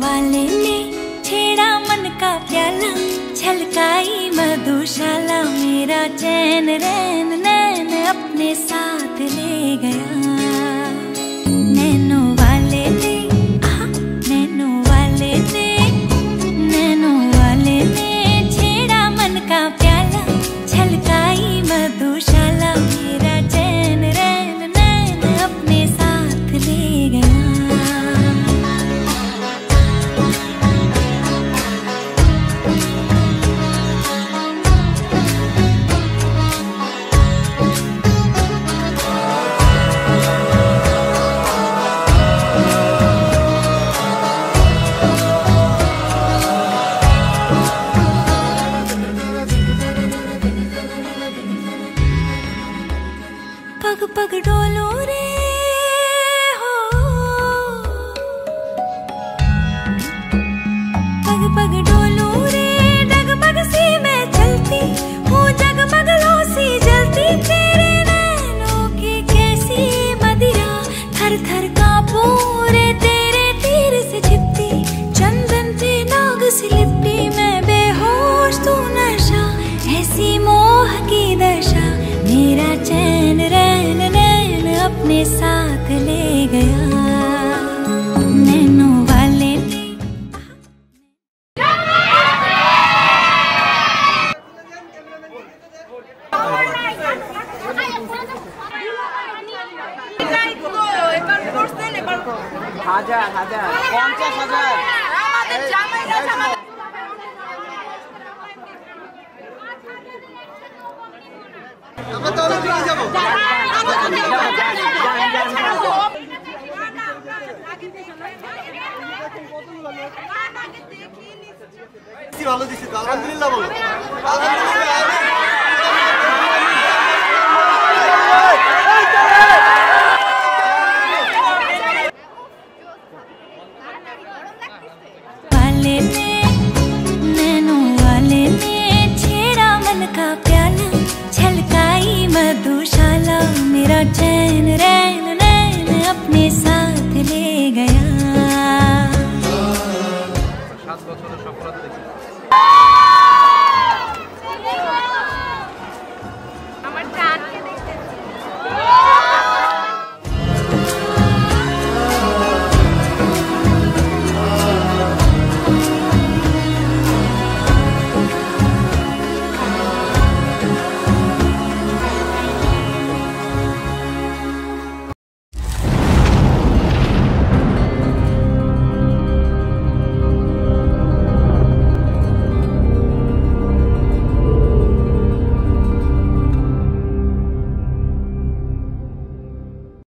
वाले। छेड़ा मन का प्याला छलकाई मधुशाला। मेरा चैन रैन नैन अपने साथ ले। पग पग डोलो रे, हो। पग पग डोलो रे सी मैं चलती हूँ सी जलती तेरे नैनों की कैसी मदिरा थर थर कांपू रे, तेरे तीर से छिपती, चंदन थे नाग सी लिपटी मैं बेहोश, तू नशा, ऐसी मोह की दशा, मेरा साथ ले गया नैनो वाले ने হাজার হাজার পঞ্চাশ হাজার আমাদের জামাইরা আমাদের আমরা তাহলে চলে যাবো ভালো দিছি আলহামদুলিল্লাহ प्याला छलकाई मधुशाला मेरा चैन रे।